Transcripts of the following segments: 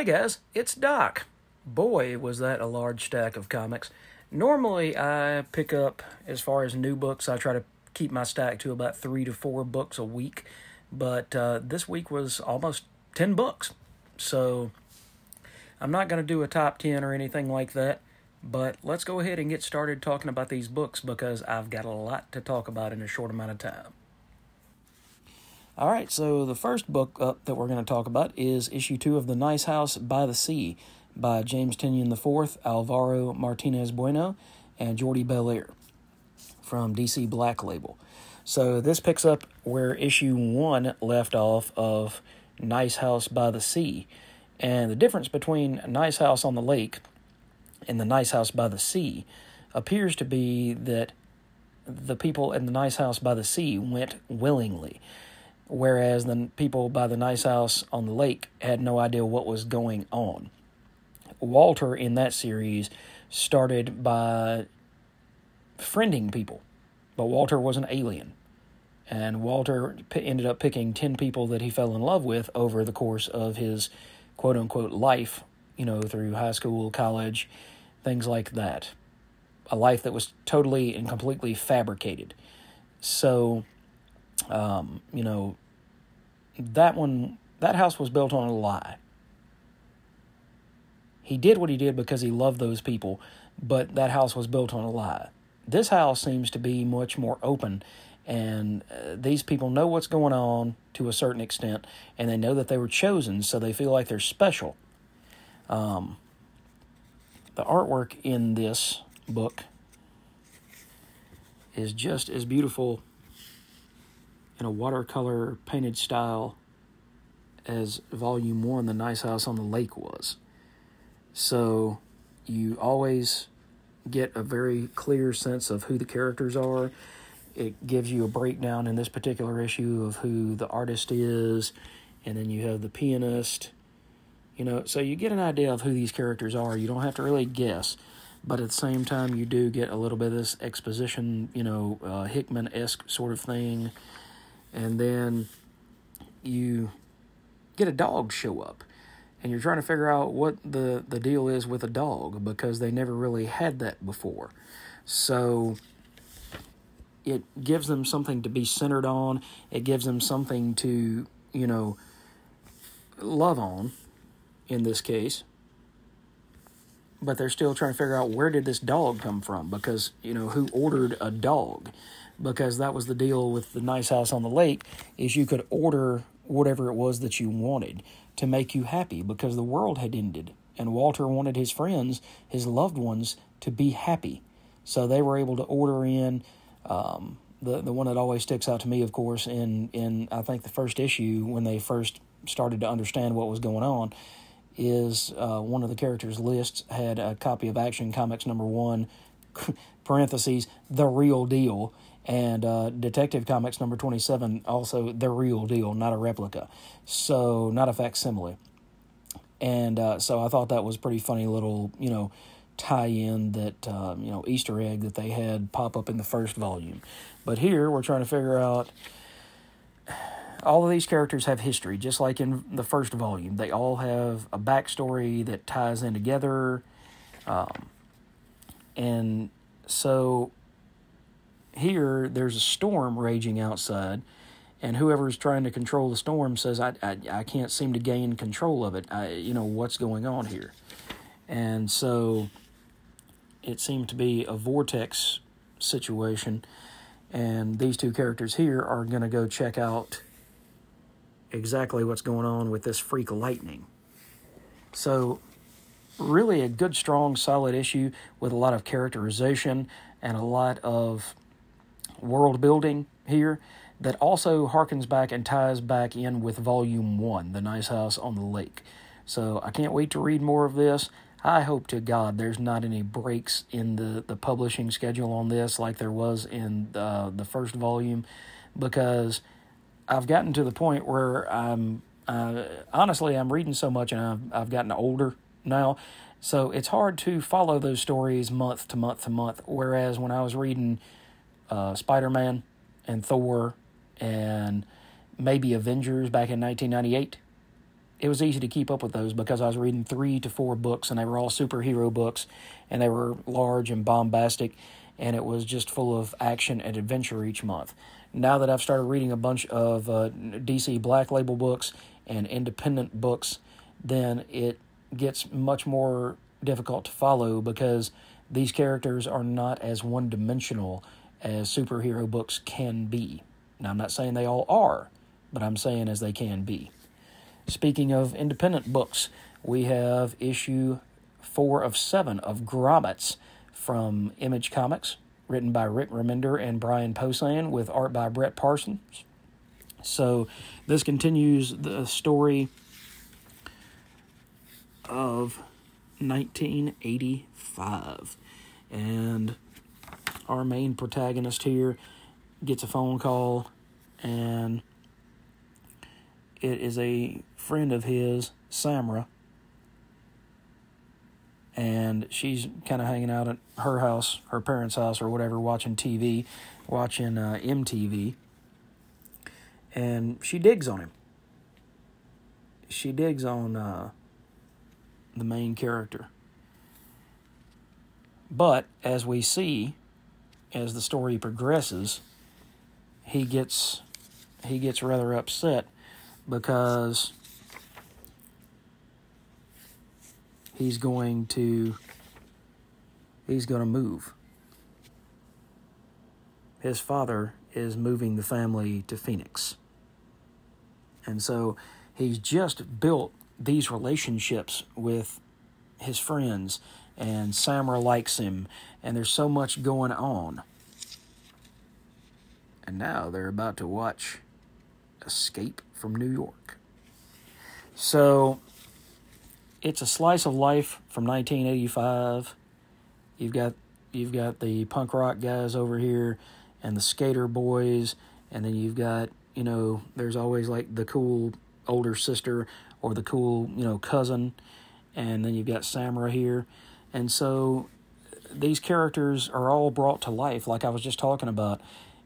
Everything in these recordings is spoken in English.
Hey guys, it's Doc. Boy, was that a large stack of comics. Normally, I pick up, as far as new books, I try to keep my stack to about three to four books a week. But uh, this week was almost 10 books. So I'm not going to do a top 10 or anything like that. But let's go ahead and get started talking about these books because I've got a lot to talk about in a short amount of time. All right, so the first book up that we're going to talk about is issue two of The Nice House by the Sea by James Tynion IV, Alvaro Martinez Bueno, and Jordie Bellaire from DC Black Label. So this picks up where issue one left off of Nice House by the Sea. And the difference between Nice House on the Lake and the Nice House by the Sea appears to be that the people in the Nice House by the Sea went willingly whereas the people by the nice house on the lake had no idea what was going on. Walter in that series started by friending people, but Walter was an alien. And Walter ended up picking 10 people that he fell in love with over the course of his quote unquote life, you know, through high school, college, things like that. A life that was totally and completely fabricated. So um, you know, that one, that house was built on a lie. He did what he did because he loved those people, but that house was built on a lie. This house seems to be much more open, and uh, these people know what's going on to a certain extent, and they know that they were chosen, so they feel like they're special. Um, the artwork in this book is just as beautiful in a watercolor painted style as volume one, The Nice House on the Lake, was. So you always get a very clear sense of who the characters are. It gives you a breakdown in this particular issue of who the artist is, and then you have the pianist. You know, so you get an idea of who these characters are. You don't have to really guess, but at the same time, you do get a little bit of this exposition, you know, uh, Hickman esque sort of thing and then you get a dog show up and you're trying to figure out what the, the deal is with a dog because they never really had that before. So it gives them something to be centered on, it gives them something to, you know, love on in this case. But they're still trying to figure out where did this dog come from because, you know, who ordered a dog? Because that was the deal with the nice house on the lake is you could order whatever it was that you wanted to make you happy because the world had ended and Walter wanted his friends, his loved ones to be happy. So they were able to order in um, the the one that always sticks out to me, of course, in in I think the first issue when they first started to understand what was going on, is uh, one of the characters' lists had a copy of Action Comics number one, parentheses the real deal, and uh, Detective Comics number 27, also the real deal, not a replica. So, not a facsimile. And uh, so I thought that was pretty funny little, you know, tie in that, um, you know, Easter egg that they had pop up in the first volume. But here we're trying to figure out all of these characters have history, just like in the first volume. They all have a backstory that ties in together. Um, and so here there's a storm raging outside and whoever's trying to control the storm says I, I, I can't seem to gain control of it. I, you know what's going on here? And so it seemed to be a vortex situation and these two characters here are going to go check out exactly what's going on with this freak lightning. So really a good strong solid issue with a lot of characterization and a lot of world building here that also harkens back and ties back in with Volume 1, The Nice House on the Lake. So I can't wait to read more of this. I hope to God there's not any breaks in the, the publishing schedule on this like there was in the, the first volume because I've gotten to the point where I'm uh, honestly I'm reading so much and I've, I've gotten older now so it's hard to follow those stories month to month to month whereas when I was reading uh, Spider Man and Thor and maybe Avengers back in 1998. it was easy to keep up with those because I was reading three to four books, and they were all superhero books, and they were large and bombastic, and it was just full of action and adventure each month. Now that I've started reading a bunch of uh, DC Black Label books and independent books, then it gets much more difficult to follow because these characters are not as one dimensional as superhero books can be. Now, I'm not saying they all are, but I'm saying as they can be. Speaking of independent books, we have issue four of seven of Grommets from Image Comics, written by Rick Remender and Brian Posehn, with art by Brett Parsons. So, this continues the story of 1985. And our main protagonist here gets a phone call, and it is a friend of his, Samra, and she's kind of hanging out at her house, her parents' house, or whatever, watching TV, watching uh, MTV, and she digs on him. She digs on uh, the main character. But as we see, as the story progresses, he gets he gets rather upset because he's going to he's going to move. His father is moving the family to Phoenix. And so he's just built these relationships with his friends and Samra likes him and there's so much going on. And now they're about to watch Escape from New York. So it's a slice of life from 1985. You've got you've got the punk rock guys over here and the skater boys and then you've got, you know, there's always like the cool older sister or the cool, you know, cousin and then you've got Samra here. And so these characters are all brought to life like I was just talking about.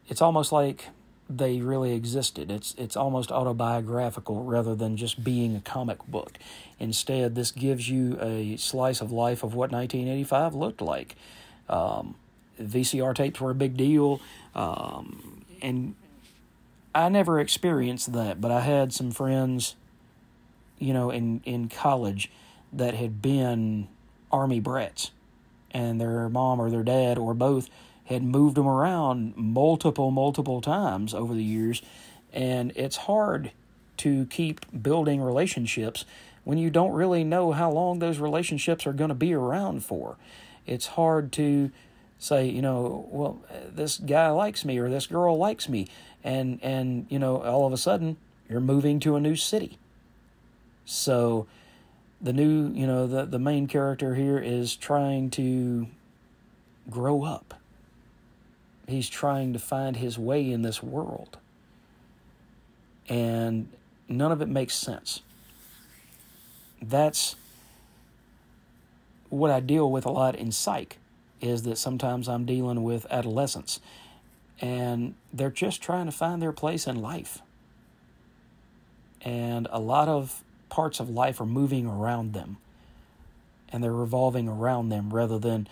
It's almost like they really existed. It's it's almost autobiographical rather than just being a comic book. Instead, this gives you a slice of life of what 1985 looked like. Um, VCR tapes were a big deal, um, and I never experienced that, but I had some friends, you know, in in college that had been army brats, and their mom or their dad or both had moved them around multiple, multiple times over the years. And it's hard to keep building relationships when you don't really know how long those relationships are going to be around for. It's hard to say, you know, well, this guy likes me or this girl likes me, and and you know, all of a sudden you're moving to a new city. So, the new, you know, the the main character here is trying to grow up he's trying to find his way in this world. And none of it makes sense. That's what I deal with a lot in psych is that sometimes I'm dealing with adolescents and they're just trying to find their place in life. And a lot of parts of life are moving around them and they're revolving around them rather than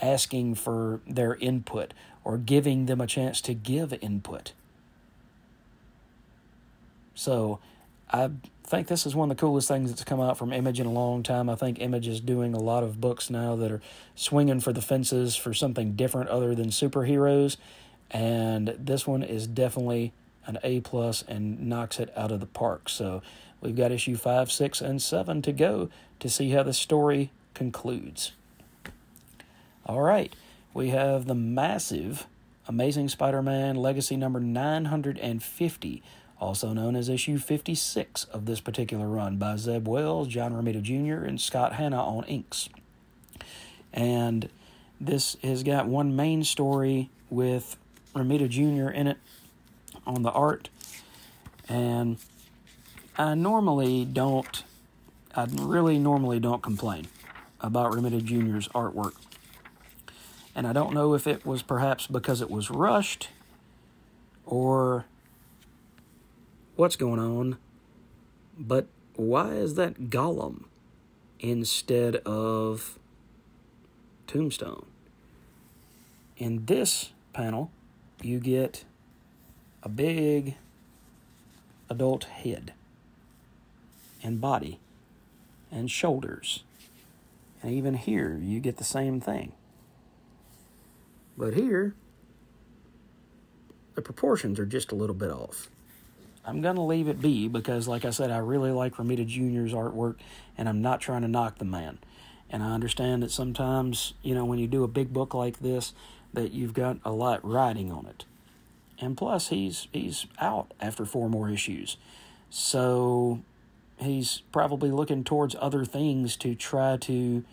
asking for their input or giving them a chance to give input. So I think this is one of the coolest things that's come out from Image in a long time. I think Image is doing a lot of books now that are swinging for the fences for something different other than superheroes. And this one is definitely an A plus and knocks it out of the park. So we've got issue five, six, and seven to go to see how the story concludes. All right we have the massive Amazing Spider Man Legacy number 950, also known as issue 56 of this particular run by Zeb Wells, John Romita Jr., and Scott Hanna on inks. And this has got one main story with Romita Jr. in it on the art. And I normally don't, I really normally don't complain about Romita Jr.'s artwork and I don't know if it was perhaps because it was rushed or what's going on, but why is that Gollum instead of Tombstone? In this panel, you get a big adult head and body and shoulders. And even here, you get the same thing. But here, the proportions are just a little bit off. I'm going to leave it be because, like I said, I really like Romita Jr.'s artwork and I'm not trying to knock the man. And I understand that sometimes, you know, when you do a big book like this, that you've got a lot riding on it. And plus, he's he's out after four more issues, so he's probably looking towards other things to try to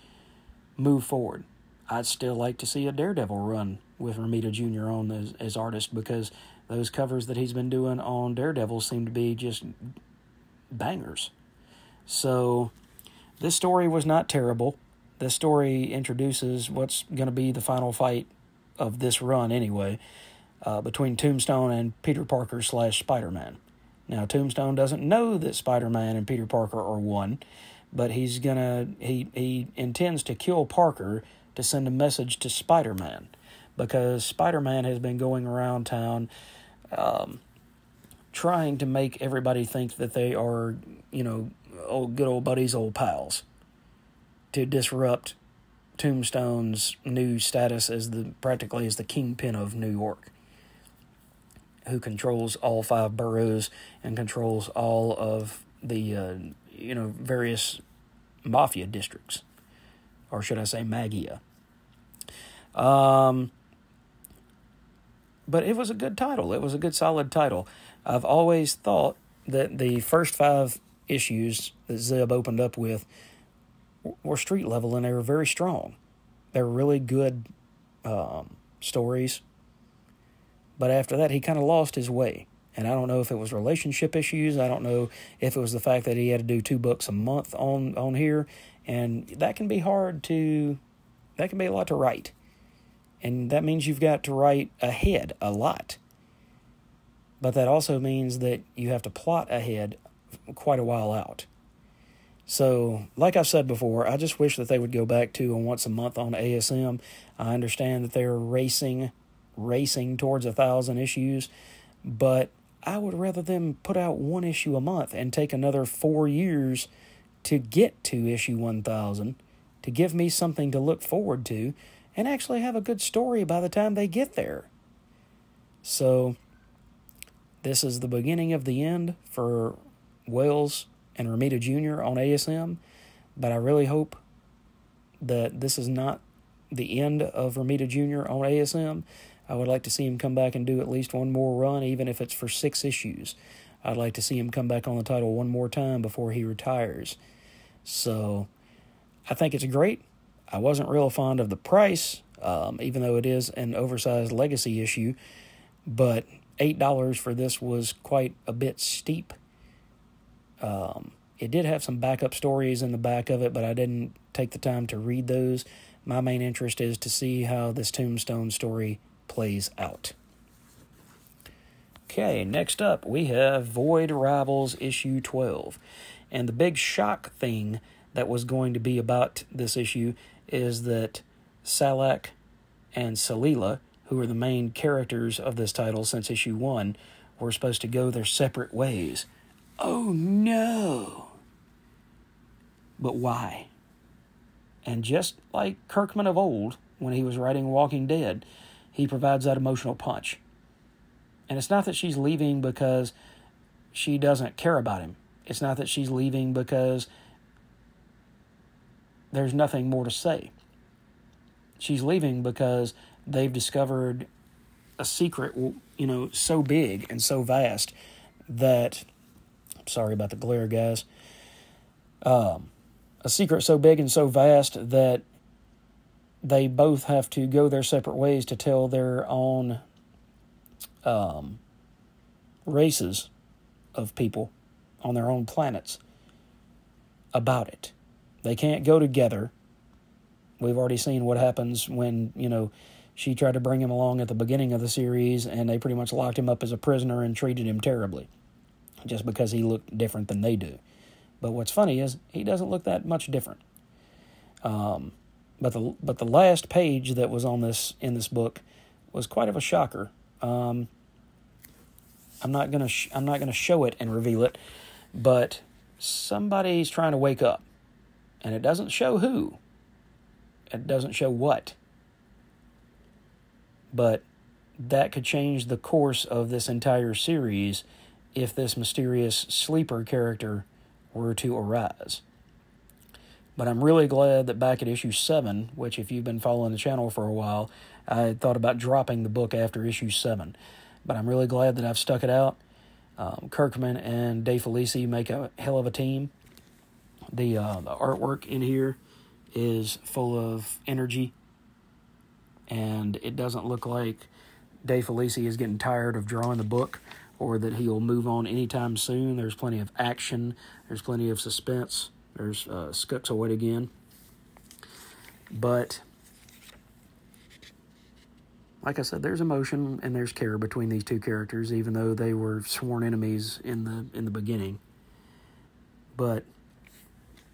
move forward. I'd still like to see a Daredevil run with Romita Jr. on as, as artist because those covers that he's been doing on Daredevil seem to be just bangers. So this story was not terrible. This story introduces what's going to be the final fight of this run anyway, uh, between Tombstone and Peter Parker slash Spider Man. Now Tombstone doesn't know that Spider Man and Peter Parker are one, but he's gonna he he intends to kill Parker to send a message to Spider Man because Spider Man has been going around town um, trying to make everybody think that they are, you know, old good old buddies, old pals, to disrupt Tombstone's new status as the practically as the kingpin of New York, who controls all five boroughs and controls all of the uh, you know various mafia districts, or should I say Maggia. Um, but it was a good title. It was a good, solid title. I've always thought that the first five issues that Zeb opened up with were street level and they were very strong. They were really good um, stories. But after that, he kind of lost his way. And I don't know if it was relationship issues. I don't know if it was the fact that he had to do two books a month on on here, and that can be hard to, that can be a lot to write. And that means you've got to write ahead a lot. But that also means that you have to plot ahead quite a while out. So, like I've said before, I just wish that they would go back to a once a month on ASM. I understand that they're racing, racing towards a thousand issues, but I would rather them put out one issue a month and take another four years to get to issue 1000 to give me something to look forward to and actually have a good story by the time they get there. So, this is the beginning of the end for Wells and Romita Jr. on ASM, but I really hope that this is not the end of Romita Jr. on ASM. I would like to see him come back and do at least one more run, even if it's for six issues. I'd like to see him come back on the title one more time before he retires. So, I think it's great. I wasn't real fond of the price, um, even though it is an oversized legacy issue, but $8 for this was quite a bit steep. Um, it did have some backup stories in the back of it, but I didn't take the time to read those. My main interest is to see how this Tombstone story plays out. Okay, next up we have Void Rivals issue 12. And the big shock thing that was going to be about this issue is that Salak and Solila, who are the main characters of this title since issue one, were supposed to go their separate ways. Oh no! But why? And just like Kirkman of old, when he was writing Walking Dead, he provides that emotional punch. And it's not that she's leaving because she doesn't care about him. It's not that she's leaving because there's nothing more to say. She's leaving because they've discovered a secret, you know, so big and so vast that. Sorry about the glare, guys. Um, a secret so big and so vast that they both have to go their separate ways to tell their own um, races of people on their own planets about it. They can't go together. We've already seen what happens when, you know, she tried to bring him along at the beginning of the series and they pretty much locked him up as a prisoner and treated him terribly just because he looked different than they do. But what's funny is he doesn't look that much different. Um, but the but the last page that was on this in this book was quite of a shocker. Um, I'm not gonna sh- I'm not gonna show it and reveal it, but somebody's trying to wake up, and it doesn't show who. It doesn't show what. But that could change the course of this entire series if this mysterious sleeper character were to arise. But I'm really glad that back at issue 7, which, if you've been following the channel for a while, I thought about dropping the book after issue 7. But I'm really glad that I've stuck it out. Um, Kirkman and Dave Felici make a hell of a team. The, uh, the artwork in here is full of energy, and it doesn't look like Dave Felici is getting tired of drawing the book or that he'll move on anytime soon. There's plenty of action, there's plenty of suspense. There's uh, Skekzoid again. But, like I said, there's emotion and there's care between these two characters, even though they were sworn enemies in the in the beginning. But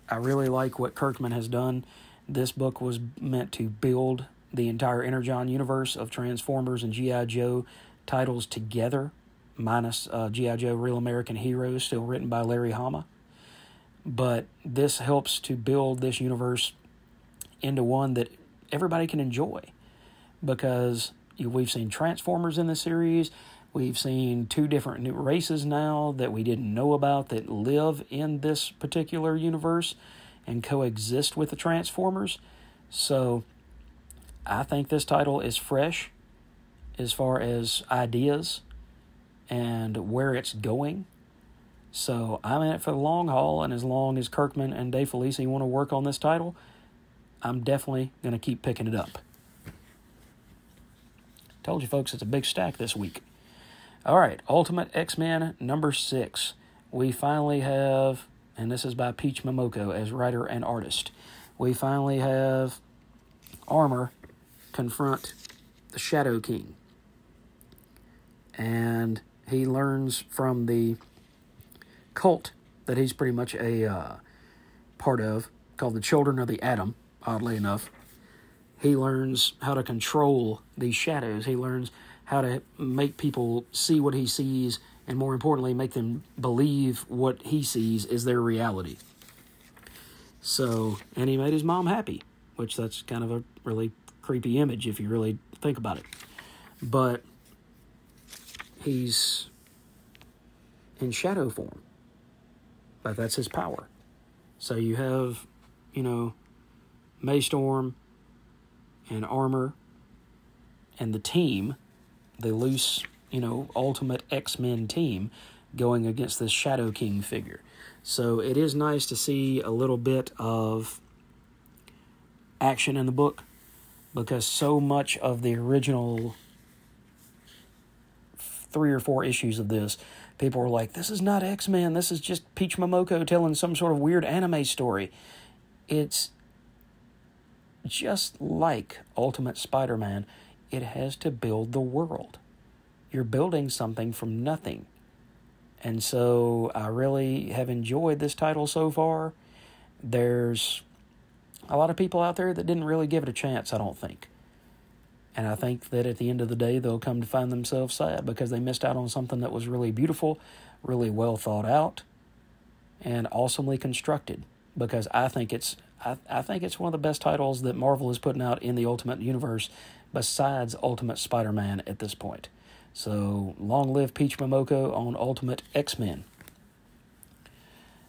I really like what Kirkman has done. This book was meant to build the entire Energon universe of Transformers and G.I. Joe titles together, minus uh, G.I. Joe Real American Heroes, still written by Larry Hama. But this helps to build this universe into one that everybody can enjoy because we've seen Transformers in the series. We've seen two different new races now that we didn't know about that live in this particular universe and coexist with the Transformers. So I think this title is fresh as far as ideas and where it's going. So I'm in it for the long haul, and as long as Kirkman and Dave Felici want to work on this title, I'm definitely going to keep picking it up. Told you folks it's a big stack this week. All right, Ultimate X Men number six. We finally have, and this is by Peach Momoko as writer and artist. We finally have Armor confront the Shadow King. And he learns from the cult that he's pretty much a uh, part of, called the Children of the Atom, oddly enough. He learns how to control these shadows. He learns how to make people see what he sees, and more importantly, make them believe what he sees is their reality. So, and he made his mom happy, which that's kind of a really creepy image if you really think about it. But he's in shadow form. But that's his power. So you have, you know, Maystorm and Armor and the team, the loose, you know, ultimate X Men team going against this Shadow King figure. So it is nice to see a little bit of action in the book because so much of the original three or four issues of this, people were like, this is not X Men, this is just Peach Momoko telling some sort of weird anime story. It's just like Ultimate Spider Man, it has to build the world. You're building something from nothing. And so I really have enjoyed this title so far. There's a lot of people out there that didn't really give it a chance, I don't think. And I think that at the end of the day, they'll come to find themselves sad because they missed out on something that was really beautiful, really well thought out, and awesomely constructed. Because I think it's I, I think it's one of the best titles that Marvel is putting out in the Ultimate Universe, besides Ultimate Spider-Man at this point. So long live Peach Momoko on Ultimate X-Men.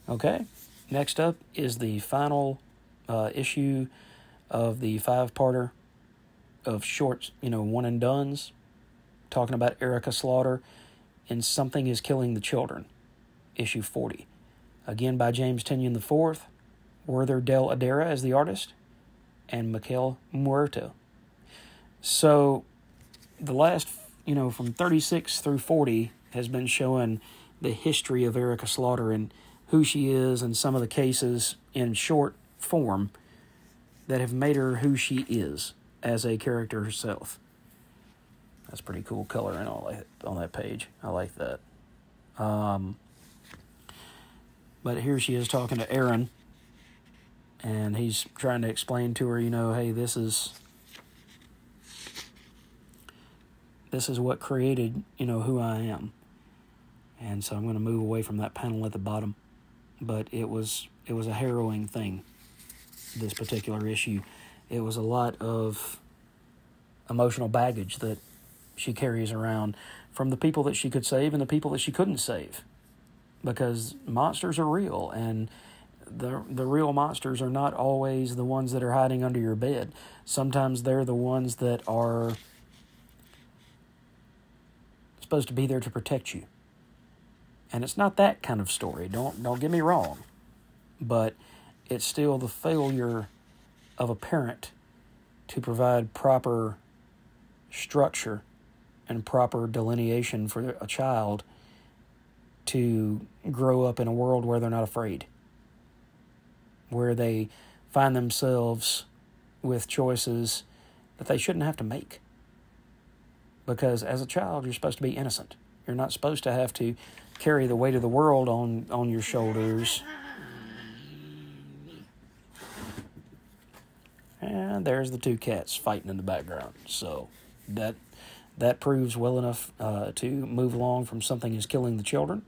Okay, next up is the final uh, issue of the five-parter of shorts, you know, one and duns, talking about Erica Slaughter and Something is Killing the Children, issue 40. Again by James Tynion IV, Werther Dell'Edera as the artist, and Miquel Muerto. So the last, you know, from 36 through 40 has been showing the history of Erica Slaughter and who she is and some of the cases in short form that have made her who she is as a character herself. That's pretty cool coloring on that on that page. I like that. Um, But here she is talking to Aaron, and he's trying to explain to her, you know, hey, this is this is what created, you know, who I am. And so I'm going to move away from that panel at the bottom. But it was it was a harrowing thing. This particular issue, it was a lot of emotional baggage that she carries around from the people that she could save and the people that she couldn't save because monsters are real and the the real monsters are not always the ones that are hiding under your bed. Sometimes they're the ones that are supposed to be there to protect you. And it's not that kind of story. Don't don't get me wrong. But it's still the failure of a parent to provide proper structure and proper delineation for a child to grow up in a world where they're not afraid, where they find themselves with choices that they shouldn't have to make. Because as a child, you're supposed to be innocent. You're not supposed to have to carry the weight of the world on, on your shoulders. And there's the two cats fighting in the background. So that that proves well enough uh, to move along from something is killing the children.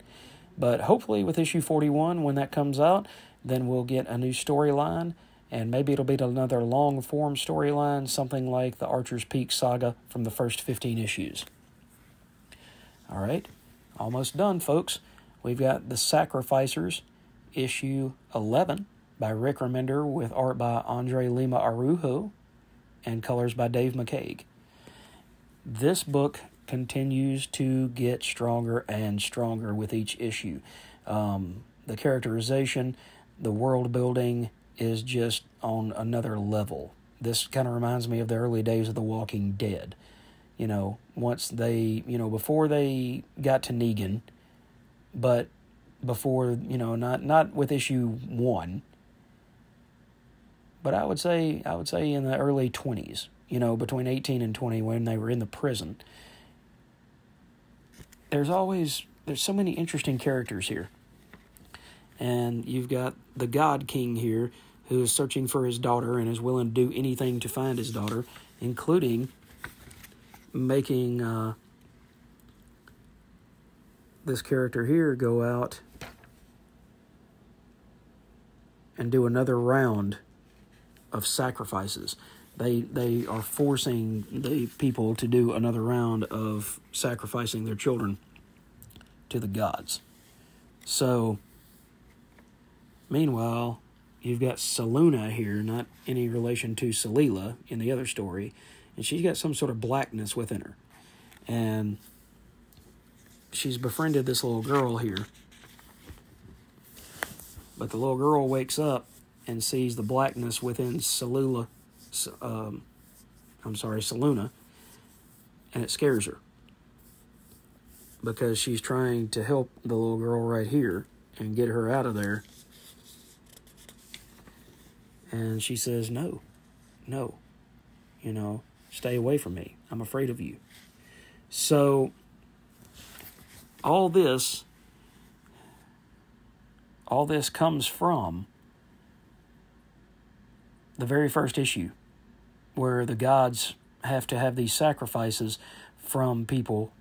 But hopefully, with issue 41, when that comes out, then we'll get a new storyline, and maybe it'll be another long form storyline, something like the Archer's Peak saga from the first 15 issues. All right, almost done, folks. We've got The Sacrificers, issue 11 by Rick Remender, with art by Andre Lima Araujo and colors by Dave McCaig this book continues to get stronger and stronger with each issue. Um, the characterization, the world building is just on another level. This kind of reminds me of the early days of The Walking Dead. You know, once they, you know, before they got to Negan, but before, you know, not not with issue 1, but I would say I would say in the early 20s you know, between 18 and 20 when they were in the prison. There's always there's so many interesting characters here. And you've got the God King here who is searching for his daughter and is willing to do anything to find his daughter, including making uh, this character here go out and do another round of sacrifices they they are forcing the people to do another round of sacrificing their children to the gods. So meanwhile, you've got Saluna here, not any relation to Solila in the other story, and she's got some sort of blackness within her. And she's befriended this little girl here. But the little girl wakes up and sees the blackness within Salula um, I'm sorry, Saluna, and it scares her because she's trying to help the little girl right here and get her out of there. And she says, No, no, you know, stay away from me. I'm afraid of you. So, all this, all this comes from the very first issue where the gods have to have these sacrifices from people,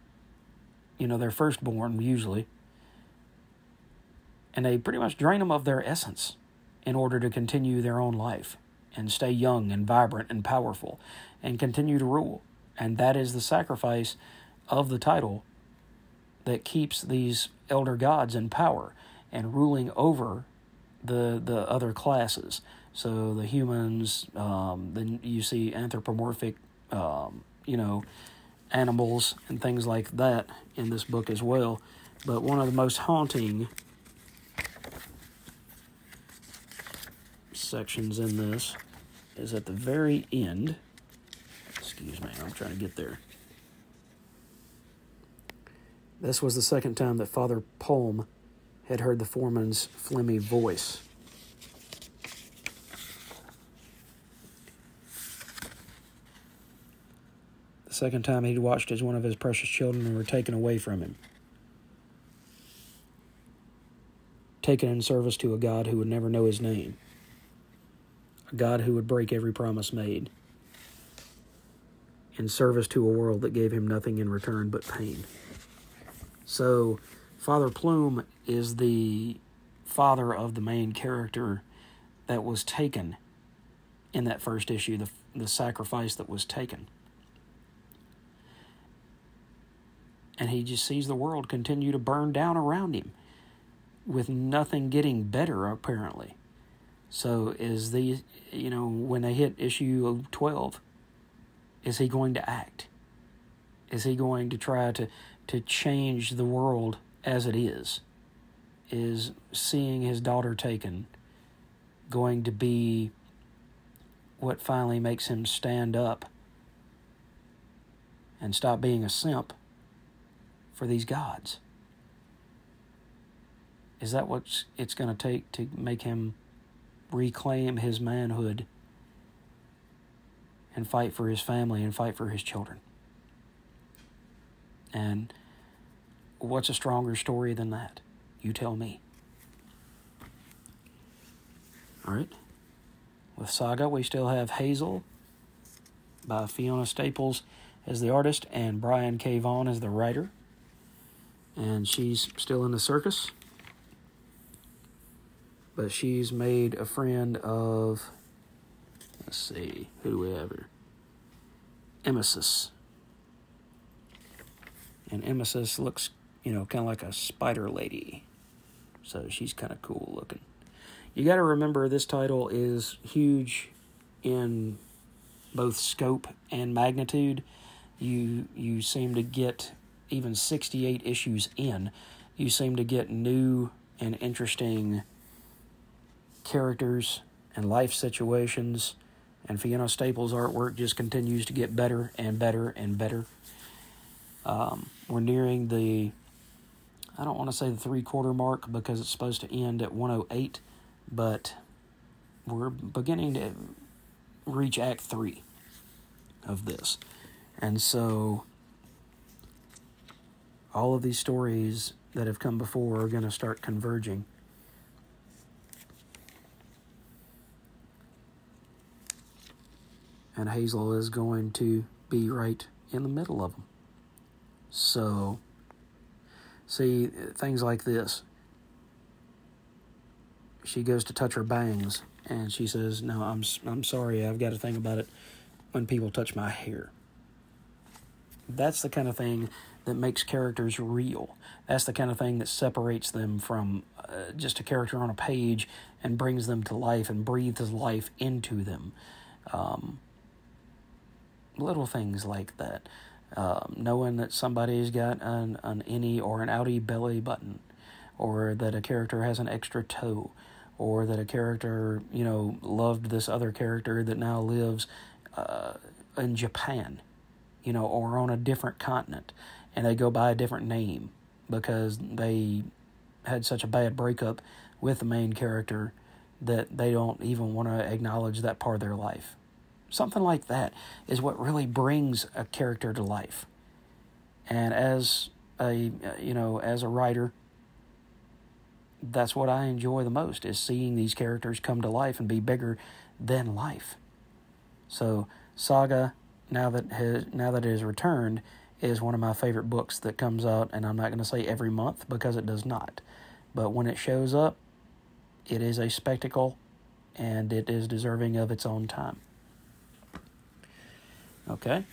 you know, their firstborn usually, and they pretty much drain them of their essence in order to continue their own life and stay young and vibrant and powerful and continue to rule. And that is the sacrifice of the title that keeps these elder gods in power and ruling over the the other classes. So the humans, um, then you see anthropomorphic, um, you know, animals and things like that in this book as well. But one of the most haunting sections in this is at the very end. Excuse me, I'm trying to get there. This was the second time that Father Palm had heard the foreman's phlegmy voice. Second time he'd watched as one of his precious children were taken away from him. taken in service to a God who would never know his name, a God who would break every promise made, in service to a world that gave him nothing in return but pain. So, Father Plume is the father of the main character that was taken in that first issue, the, the sacrifice that was taken. And he just sees the world continue to burn down around him with nothing getting better, apparently. So, is the, you know, when they hit issue 12, is he going to act? Is he going to try to, to change the world as it is? Is seeing his daughter taken going to be what finally makes him stand up and stop being a simp for these gods? Is that what it's going to take to make him reclaim his manhood and fight for his family and fight for his children? And what's a stronger story than that? You tell me. All right. With Saga, we still have Hazel by Fiona Staples as the artist and Brian K. Vaughan as the writer. And she's still in the circus but she's made a friend of, let's see, who do we have here? Emesis. And Emesis looks, you know, kind of like a spider lady. So she's kind of cool looking. You got to remember this title is huge in both scope and magnitude. You you seem to get even 68 issues in, you seem to get new and interesting characters and life situations. And Fiona Staples' artwork just continues to get better and better and better. Um, we're nearing the, I don't want to say the three quarter mark because it's supposed to end at 108, but we're beginning to reach Act 3 of this. And so all of these stories that have come before are going to start converging and Hazel is going to be right in the middle of them. So, see, things like this. She goes to touch her bangs, and she says, No, I'm, I'm sorry, I've got a thing about it when people touch my hair. That's the kind of thing that makes characters real. That's the kind of thing that separates them from uh, just a character on a page and brings them to life and breathes life into them. Um, little things like that. Um, knowing that somebody's got an, an innie or an outie belly button, or that a character has an extra toe, or that a character, you know, loved this other character that now lives uh, in Japan, you know, or on a different continent, and they go by a different name because they had such a bad breakup with the main character that they don't even want to acknowledge that part of their life. Something like that is what really brings a character to life. And as a you know, as a writer, that's what I enjoy the most is seeing these characters come to life and be bigger than life. So Saga, now that has now that it has returned, is one of my favorite books that comes out, and I'm not going to say every month because it does not, but when it shows up, it is a spectacle, and it is deserving of its own time. Okay?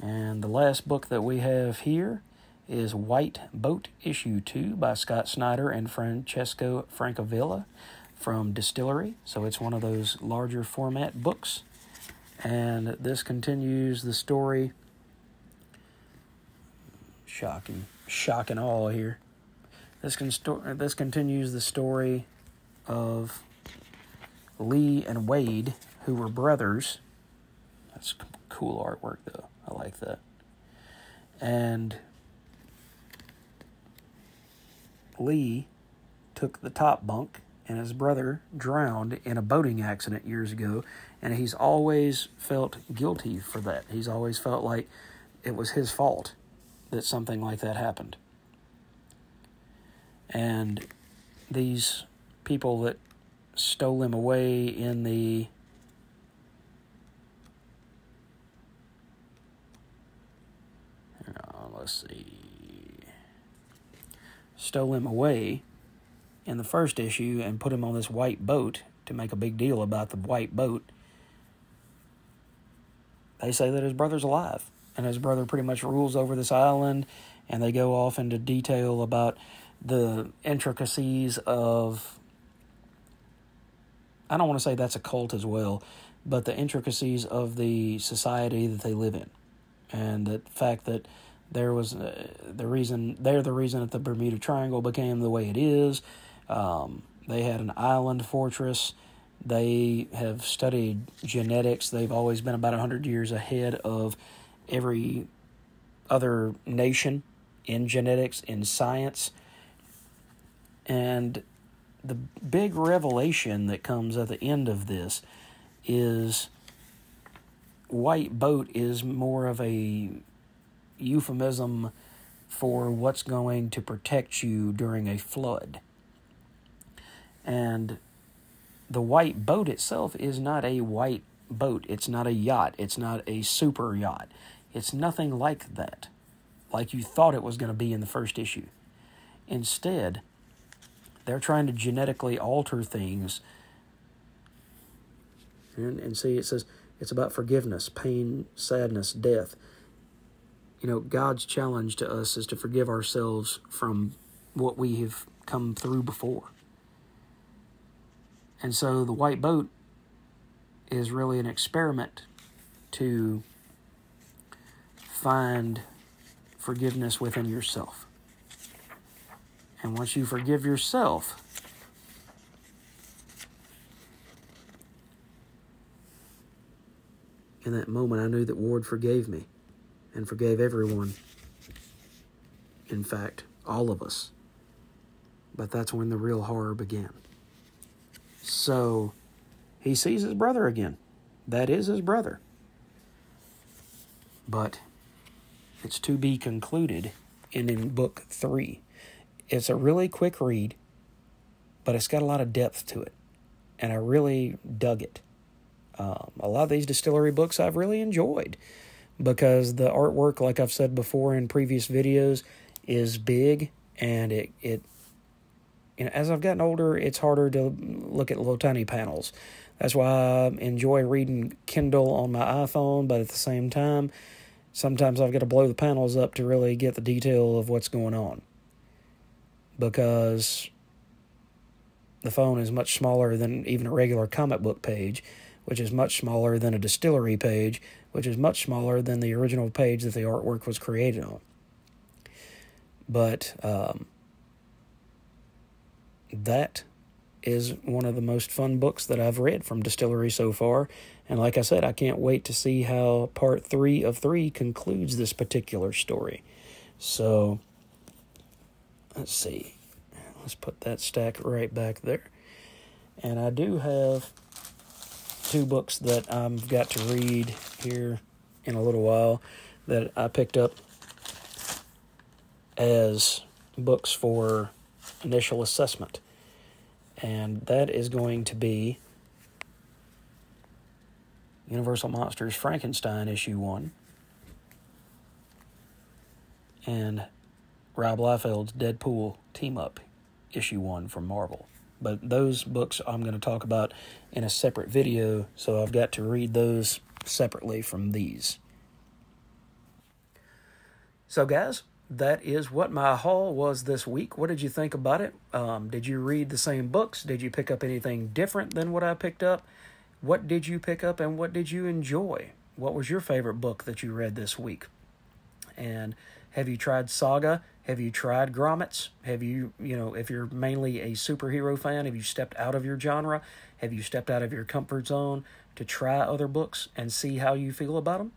And the last book that we have here is White Boat Issue 2 by Scott Snyder and Francesco Francavilla from DSTLRY. So it's one of those larger format books. And this continues the story. Shocking. Shocking all here. This, can sto- this continues the story of Lee and Wade, who were brothers. That's cool artwork though. I like that. And Lee took the top bunk and his brother drowned in a boating accident years ago and he's always felt guilty for that. He's always felt like it was his fault that something like that happened. And these people that stole him away in the uh, let's see stole him away in the first issue and put him on this white boat to make a big deal about the white boat they say that his brother's alive and his brother pretty much rules over this island and they go off into detail about the intricacies of I don't want to say that's a cult as well, but the intricacies of the society that they live in, and the fact that there was uh, the reason they're the reason that the Bermuda Triangle became the way it is. Um, they had an island fortress. They have studied genetics. They've always been about 100 years ahead of every other nation in genetics, in science. And the big revelation that comes at the end of this is white boat is more of a euphemism for what's going to protect you during a flood. And the white boat itself is not a white boat. It's not a yacht. It's not a super yacht. It's nothing like that, like you thought it was going to be in the first issue. Instead, they're trying to genetically alter things. And, and see, it says it's about forgiveness, pain, sadness, death. You know, God's challenge to us is to forgive ourselves from what we have come through before. And so the white boat is really an experiment to find forgiveness within yourself. And once you forgive yourself, in that moment, I knew that Ward forgave me and forgave everyone. In fact, all of us. But that's when the real horror began. So he sees his brother again. That is his brother. But it's to be concluded in, in book three. It's a really quick read, but it's got a lot of depth to it, and I really dug it. Um, a lot of these DSTLRY books I've really enjoyed because the artwork, like I've said before in previous videos, is big and it it you know as I've gotten older, it's harder to look at little tiny panels. That's why I enjoy reading Kindle on my iPhone, but at the same time, sometimes I've got to blow the panels up to really get the detail of what's going on because the phone is much smaller than even a regular comic book page, which is much smaller than a DSTLRY page, which is much smaller than the original page that the artwork was created on. But um, that is one of the most fun books that I've read from DSTLRY so far. And like I said, I can't wait to see how part three of three concludes this particular story. So let's see. Let's put that stack right back there. And I do have two books that I've got to read here in a little while that I picked up as books for initial assessment. And that is going to be Universal Monsters Frankenstein issue 1 and Rob Liefeld's Deadpool team up, issue one from Marvel. But those books I'm going to talk about in a separate video, so I've got to read those separately from these. So, guys, that is what my haul was this week. What did you think about it? Um, did you read the same books? Did you pick up anything different than what I picked up? What did you pick up and what did you enjoy? What was your favorite book that you read this week? And have you tried Saga? Have you tried grommets? Have you, you know, if you're mainly a superhero fan, have you stepped out of your genre? Have you stepped out of your comfort zone to try other books and see how you feel about them?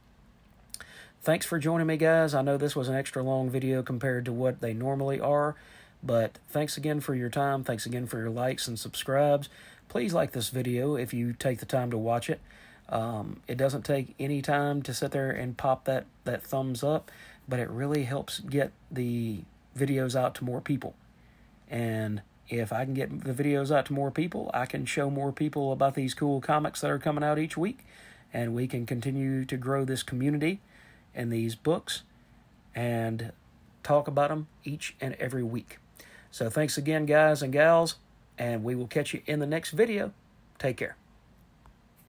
Thanks for joining me, guys. I know this was an extra long video compared to what they normally are, but thanks again for your time. Thanks again for your likes and subscribes. Please like this video if you take the time to watch it. Um, it doesn't take any time to sit there and pop that, that thumbs up but it really helps get the videos out to more people. And if I can get the videos out to more people, I can show more people about these cool comics that are coming out each week, and we can continue to grow this community and these books and talk about them each and every week. So, thanks again, guys and gals, and we will catch you in the next video. Take care.